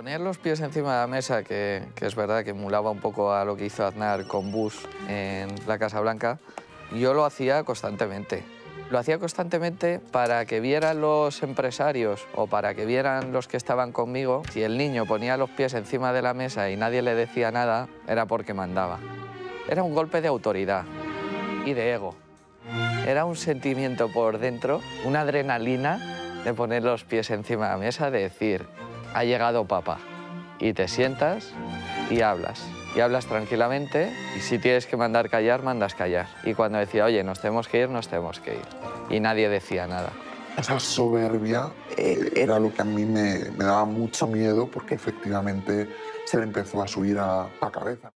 Poner los pies encima de la mesa, que, es verdad que emulaba un poco a lo que hizo Aznar con Bush en la Casa Blanca, yo lo hacía constantemente. Lo hacía constantemente para que vieran los empresarios o para que vieran los que estaban conmigo, si el niño ponía los pies encima de la mesa y nadie le decía nada, era porque mandaba. Era un golpe de autoridad y de ego. Era un sentimiento por dentro, una adrenalina de poner los pies encima de la mesa, de decir, ha llegado papá. Y te sientas y hablas. Y hablas tranquilamente y si tienes que mandar callar, mandas callar. Y cuando decía, oye, nos tenemos que ir, nos tenemos que ir. Y nadie decía nada. Esa soberbia eh, era lo que a mí me, me daba mucho miedo porque efectivamente se le empezó a subir a la cabeza.